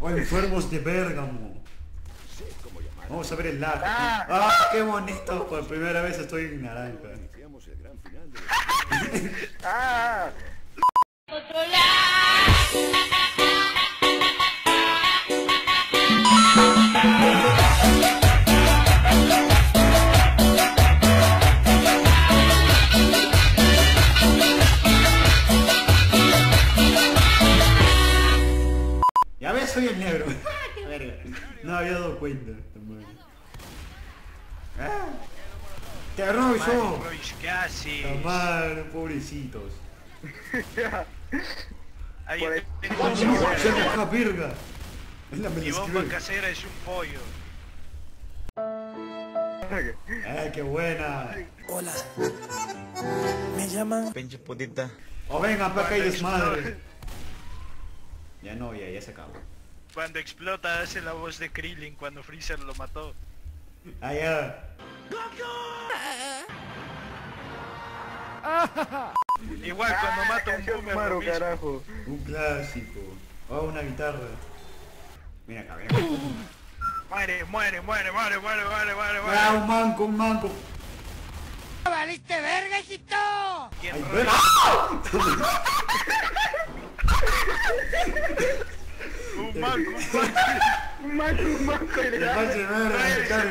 Oh, enfermos de Bérgamo. Vamos a ver el lag. Ah, qué bonito. Por primera vez estoy en naranja. ¡Ah! No había dado cuenta. también. Ah, ¡Te arroyo! Royce, ¿qué haces? Tamar, pobrecitos. Ahí Por ahí. tenemos ¡Se acá, verga! Es la bomba casera es un pollo. ¡Eh, qué buena! Hola. Me llaman. Pinche putita. ¡O venga, para acá y desmadre! Ya no, ya, ya se acabó. Cuando explota hace la voz de Krillin cuando Freezer lo mató. Ah, ya. Igual cuando mata un boomer mismo. carajo. Un clásico. Oh, una guitarra. Mira acá, ven. Muere, muere, muere, muere, muere, muere, muere, Ah, muere. un manco, un manco. ¿Quién Ay, Royce? Un manco, un verga, verga,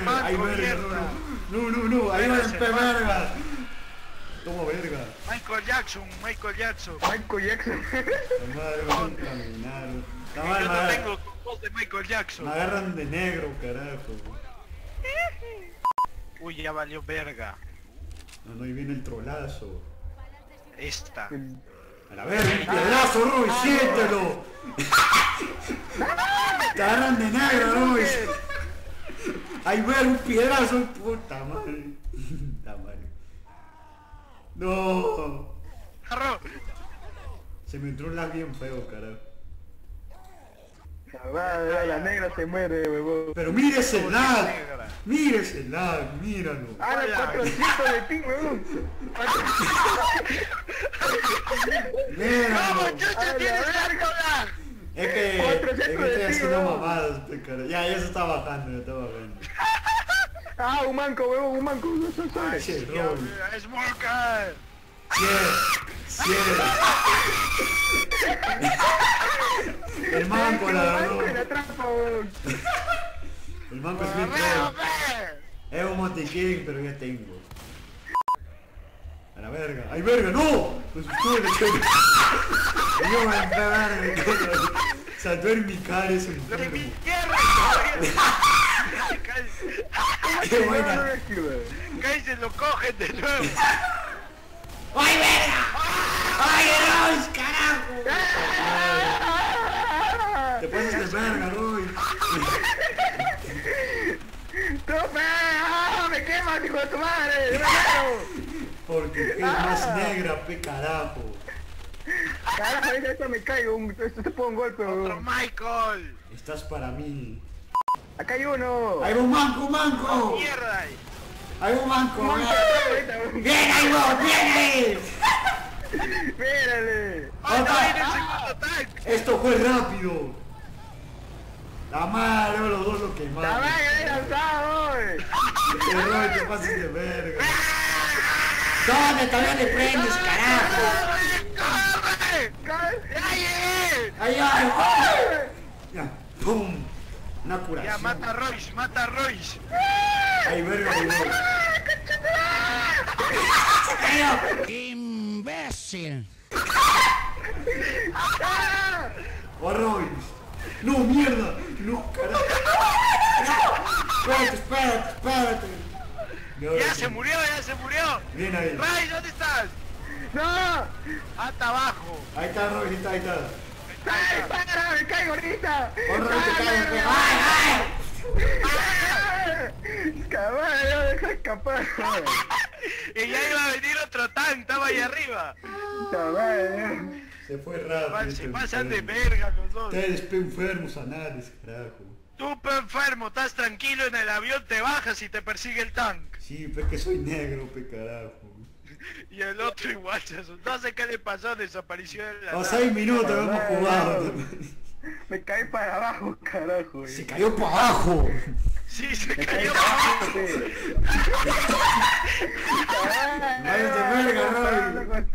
no, no, no, ahí va verga. Toma verga. Michael Jackson, Michael Jackson. Manco Jackson. Madre yo no tengo voz de Michael Jackson. me agarran de negro, carajo. Uy, ya valió verga. No, no, ahí viene el trolazo. Esta. A la verga, un piedrazo, Ruiz, siéntelo. Te agarran de negro, Ruiz. Ay, ver, un piedrazo, puta madre. Puta madre. No. Se me entró un lag bien feo, carajo. La la negra se muere, huevón. Pero mire ese Como lag. Mire ese lag, míralo. Ah, la 400 de huevón. Míralo. ¡Vamos, chucha, la tienes harto lag! Es que, es que estoy haciendo weón. mamadas, cara. Ya, ya se está bajando, ya está bajando. Ah, un manco, huevón, un manco. No son soles. Che, Ya, Roy. ¡Smoker! Cien, cien. El manco, la manco y la verdad. trampa, huevón. El manco es bien ¡Arreo, feo. Es un motiquín, pero ya tengo. A la verga. ¡Ay, verga! ¡No! Pues estuve de que... Yo me verga. Saltó en mi cara ese ¡Lo de mi tierra! ¡Qué buena! Cállate, lo cogen de nuevo. ¡Ay, verga! ¡Ay, Royce, carajo! Te pasas de verga, Roy. ¡Tope! ¡Ah, me quemas, hijo de tu madre! Porque es más negra, pe carajo. Carajo, ahorita esto me caigo, un, esto te pongo un golpe, ¡Otro huevón. Michael! Estás para mí. Acá hay uno. ¡Hay un manco, un manco! ¡Mierda! ¡Hay un manco! Un manco huevón. ¡Bien ahí vos! ¡Bien ahí! Espérale. ¡Ay, no Opa. viene el segundo tank! Esto fue rápido. La madre, los dos lo quemaron. he lanzado, hoy. Que Roy, te pases de verga. ¿Dónde todavía le prendes, carajo? ¡Corre! ¡Ay! ¡Ay, ay! ay! Ya, ¡pum! Una Ya, curación. mata a Royce, mata a Royce. ¡Ay, verga, mi Roy! ¡Imbécil! ¡Oh, Roy! ¡No, mierda! ¡No, carajo! ¡No! ¡Espérate, espérate, espérate! No, Ya se murió, ya se murió. Bien ahí. Ray, ¿dónde estás? ¡No! Hasta abajo. Ahí está, Roy, ahí está, ahí está. ¡Ay, para! ¡Me caigo ahorita! Pe- ¡Ay, ay! Caballo, deja escapar. Y ya iba a venir otro tank, estaba ahí arriba. Caballo. Se fue rápido. Este se pasan de verga los dos. Ustedes, pe enfermos anales, carajo. Tú, pe enfermo, estás tranquilo en el avión, te bajas y te persigue el tank. Sí, pe que soy negro, pe carajo. Y el otro igual se asustó. No sé qué le pasó, desapareció en la A nada. seis minutos hemos jugado. Me caí para abajo, carajo. güey. Se cayó para abajo. Sí, se Me cayó. para abajo, sí. Váyate verga,